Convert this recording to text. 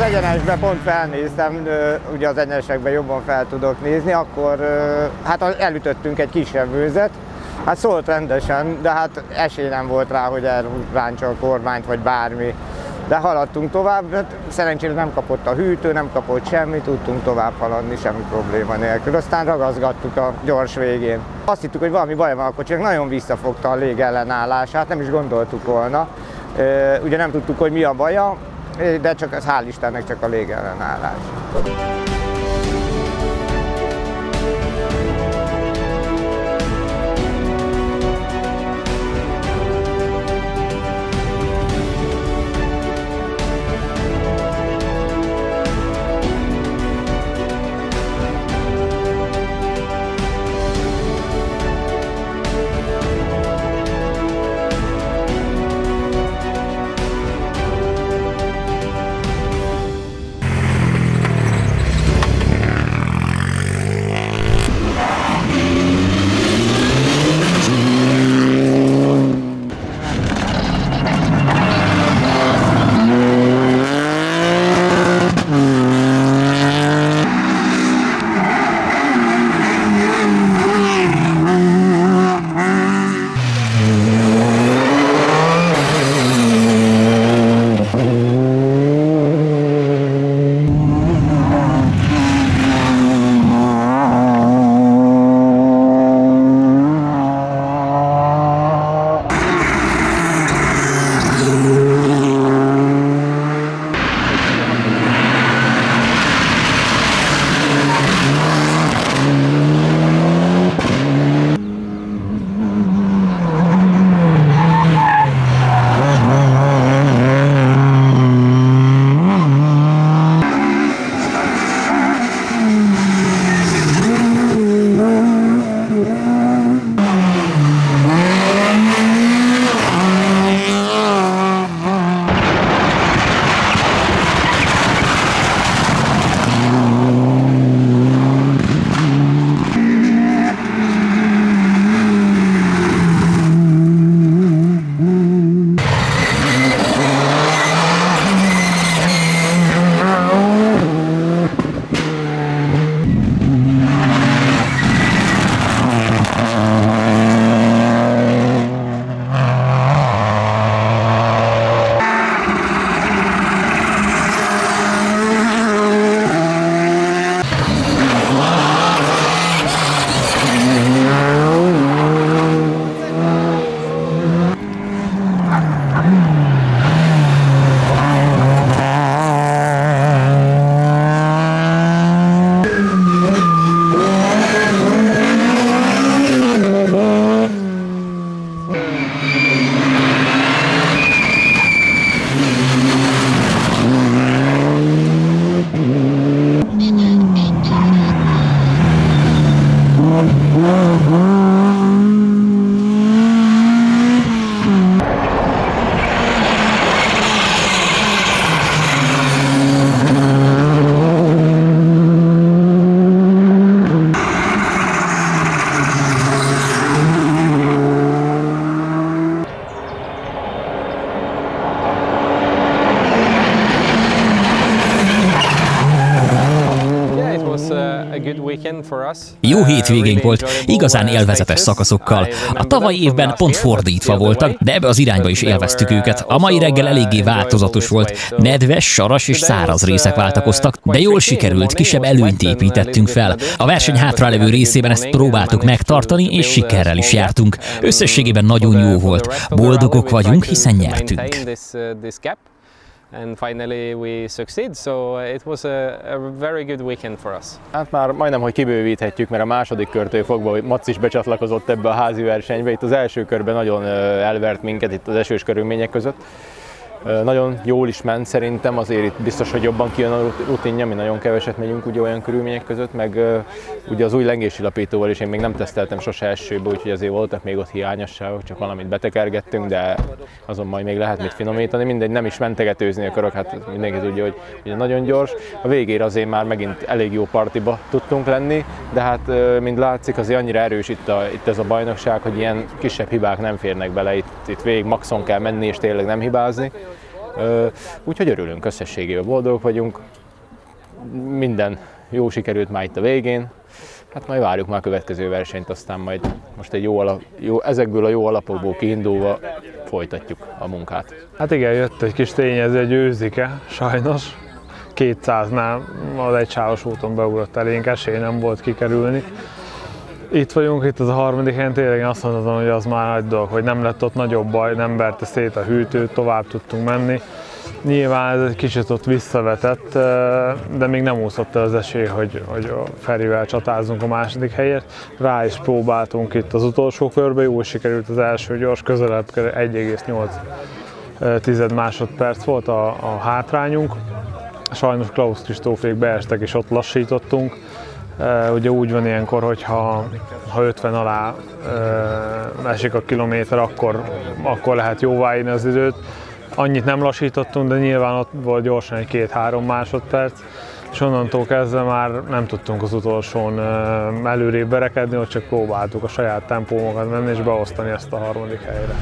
egyenesbe pont felnéztem, ugye az egyenesekben jobban fel tudok nézni, akkor hát elütöttünk egy kisebb vőzet, Hát szólt rendesen, de hát esély nem volt rá, hogy elráncsa a kormányt, vagy bármi. De haladtunk tovább, hát szerencsére nem kapott a hűtő, nem kapott semmi, tudtunk tovább haladni semmi probléma nélkül. Aztán ragaszgattuk a gyors végén. Azt hittük, hogy valami baj van a kocsinak, nagyon visszafogta a légellenállását, nem is gondoltuk volna. Ugye nem tudtuk, hogy mi a baja, de csak ez hál' Istennek csak a légellenállás. Jó hétvégénk volt, igazán élvezetes szakaszokkal. A tavalyi évben pont fordítva voltak, de ebbe az irányba is élveztük őket. A mai reggel eléggé változatos volt. Nedves, saras és száraz részek váltakoztak, de jól sikerült, kisebb előnyt építettünk fel. A verseny hátralevő részében ezt próbáltuk megtartani, és sikerrel is jártunk. Összességében nagyon jó volt. Boldogok vagyunk, hiszen nyertünk and finally we succeed, so it was a, a very good weekend for us. Hát már majdnem, hogy kibővíthetjük, mert a második körtől fogva, Mac is becsatlakozott ebbe a házi versenybe. Itt az első körben nagyon elvert minket itt az esős körülmények között. Nagyon jól is ment szerintem, azért itt biztos, hogy jobban kijön a rutinja, mi nagyon keveset megyünk ugye olyan körülmények között, meg ugye az új lengési lapítóval is én még nem teszteltem sose elsőbe, úgyhogy azért voltak még ott hiányosságok, csak valamit betekergettünk, de azon majd még lehet mit finomítani. Mindegy, nem is mentegetőzni akarok, hát mindenki tudja, hogy ugye nagyon gyors. A végére azért már megint elég jó partiba tudtunk lenni, de hát mint látszik, azért annyira erős itt, a, itt ez a bajnokság, hogy ilyen kisebb hibák nem férnek bele, itt, itt végig maxon kell menni és tényleg nem hibázni Úgyhogy örülünk, összességében boldogok vagyunk. Minden jó sikerült már itt a végén. Hát majd várjuk már a következő versenyt, aztán majd most egy jó, alap, jó ezekből a jó alapokból kiindulva folytatjuk a munkát. Hát igen, jött egy kis tényező, egy őzike, sajnos. 200-nál az egysávos úton beugrott elénk, esély nem volt kikerülni. Itt vagyunk, itt az a harmadik helyen, tényleg azt mondhatom, hogy az már nagy dolog, hogy nem lett ott nagyobb baj, nem verte szét a hűtőt, tovább tudtunk menni. Nyilván ez egy kicsit ott visszavetett, de még nem úszott el az esély, hogy, hogy a Ferivel csatázunk a második helyért. Rá is próbáltunk itt az utolsó körbe, jól sikerült az első gyors, közelebb 1,8 tized másodperc volt a, a hátrányunk. Sajnos Klaus Kristófék beestek és ott lassítottunk. Ugye úgy van ilyenkor, hogy ha, ha 50 alá esik a kilométer, akkor, akkor lehet jóváírni az időt annyit nem lassítottunk, de nyilván ott volt gyorsan egy két-három másodperc, és onnantól kezdve már nem tudtunk az utolsón előrébb berekedni, ott csak próbáltuk a saját tempómokat menni és beosztani ezt a harmadik helyre.